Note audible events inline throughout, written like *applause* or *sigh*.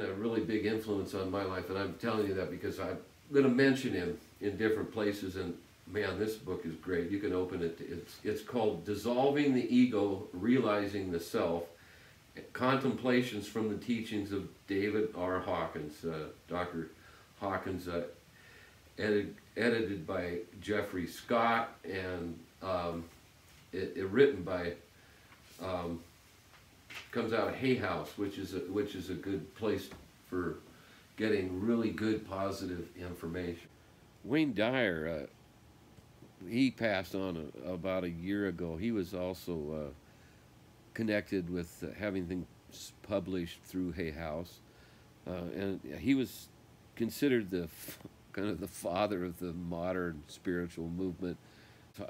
really big influence on my life, and I'm telling you that because I'm going to mention him in different places. And man, this book is great. You can open it. It's it's called "Dissolving the Ego, Realizing the Self." Contemplations from the teachings of David R. Hawkins, uh, Dr. Hawkins, uh, edit, edited by Jeffrey Scott, and um, it, it, written by um, comes out of Hay House, which is a, which is a good place for getting really good positive information. Wayne Dyer, uh, he passed on a, about a year ago. He was also uh, connected with uh, having things published through Hay House, uh, and he was considered the kind of the father of the modern spiritual movement.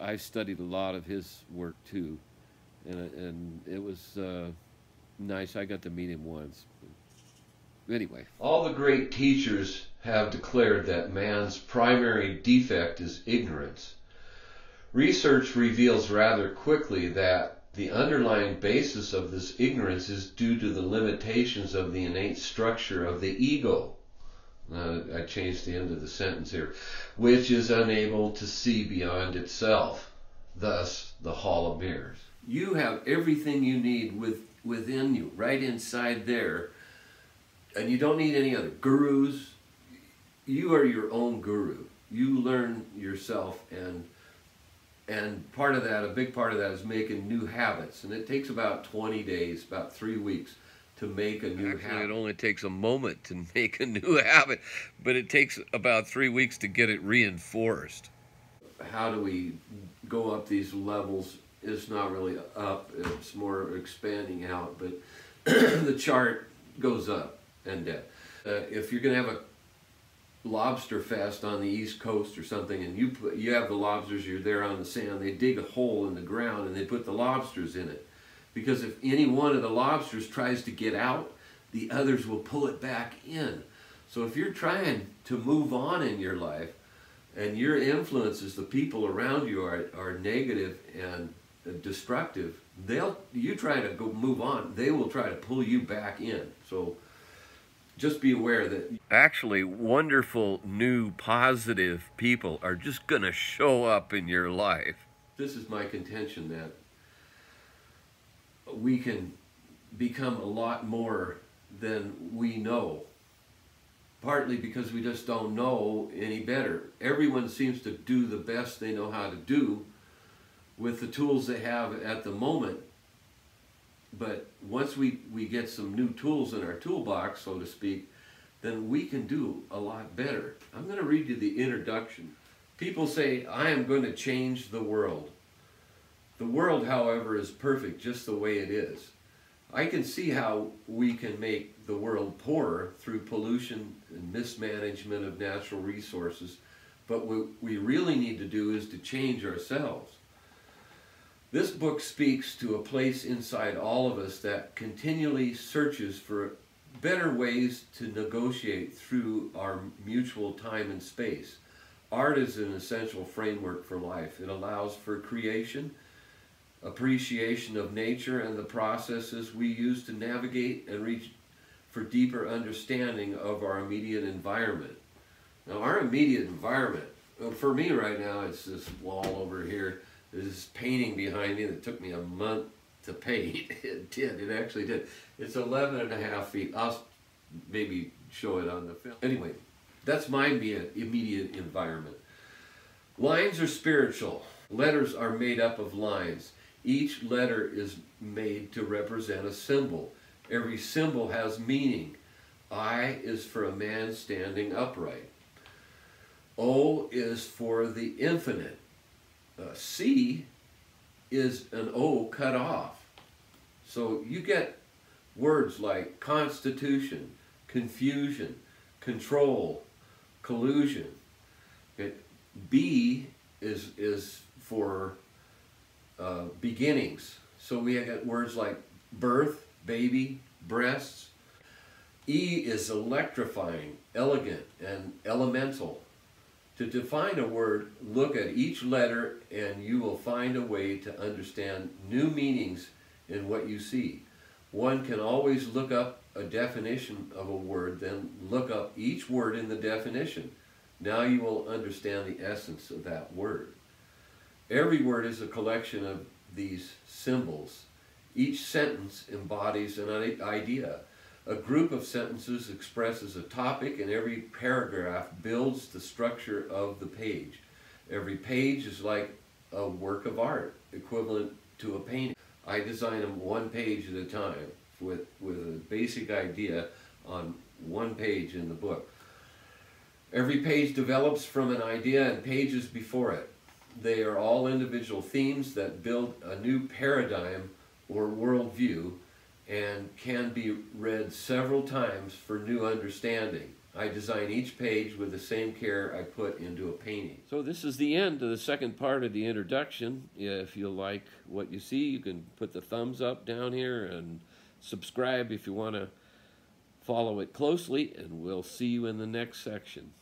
I studied a lot of his work too, and and it was uh, nice. I got to meet him once. Anyway, all the great teachers have declared that man's primary defect is ignorance. Research reveals rather quickly that the underlying basis of this ignorance is due to the limitations of the innate structure of the ego. Uh, I changed the end of the sentence here, which is unable to see beyond itself, thus the hall of mirrors. You have everything you need with, within you, right inside there, and you don't need any other gurus. You are your own guru. You learn yourself, and and part of that, a big part of that, is making new habits, and it takes about 20 days, about three weeks to make a new Actually, habit. It only takes a moment to *laughs* make a new habit, but it takes about three weeks to get it reinforced. How do we go up these levels? It's not really up, more expanding out, but *clears throat* the chart goes up and down. Uh, if you're going to have a lobster fest on the east coast or something and you put you have the lobsters you're there on the sand they dig a hole in the ground and they put the lobsters in it because if any one of the lobsters tries to get out, the others will pull it back in. So if you're trying to move on in your life and your influences, the people around you are, are negative and destructive, they'll you try to go move on, they will try to pull you back in. So just be aware that actually wonderful new positive people are just going to show up in your life. This is my contention that we can become a lot more than we know. Partly because we just don't know any better. Everyone seems to do the best they know how to do with the tools they have at the moment. But once we, we get some new tools in our toolbox, so to speak, then we can do a lot better. I'm going to read you the introduction. People say, I am going to change the world. The world, however, is perfect just the way it is. I can see how we can make the world poorer through pollution and mismanagement of natural resources, but what we really need to do is to change ourselves. This book speaks to a place inside all of us that continually searches for better ways to negotiate through our mutual time and space. Art is an essential framework for life. It allows for creation, appreciation of nature and the processes we use to navigate and reach for deeper understanding of our immediate environment. Now, our immediate environment, uh, for me right now, it's this wall over here. There's this painting behind me that took me a month to paint. *laughs* It did, it actually did. It's 11 and a half feet. I'll maybe show it on the film. Anyway, that's my immediate environment. Lines are spiritual. Letters are made up of lines. Each letter is made to represent a symbol. Every symbol has meaning. I is for a man standing upright. O is for the infinite. Uh, C is an O cut off. So you get words like constitution, confusion, control, collusion. Okay. B is, is for uh, beginnings. So we got words like birth, baby, breasts. E is electrifying, elegant, and elemental. To define a word, look at each letter and you will find a way to understand new meanings in what you see. One can always look up a definition of a word, then look up each word in the definition. Now you will understand the essence of that word. Every word is a collection of these symbols. Each sentence embodies an idea. A group of sentences expresses a topic and every paragraph builds the structure of the page. Every page is like a work of art, equivalent to a painting. I design them one page at a time with, with a basic idea on one page in the book. Every page develops from an idea and pages before it. They are all individual themes that build a new paradigm or worldview and can be read several times for new understanding. I design each page with the same care I put into a painting. So this is the end of the second part of the introduction. If you like what you see, you can put the thumbs up down here and subscribe if you want to follow it closely, and we'll see you in the next section.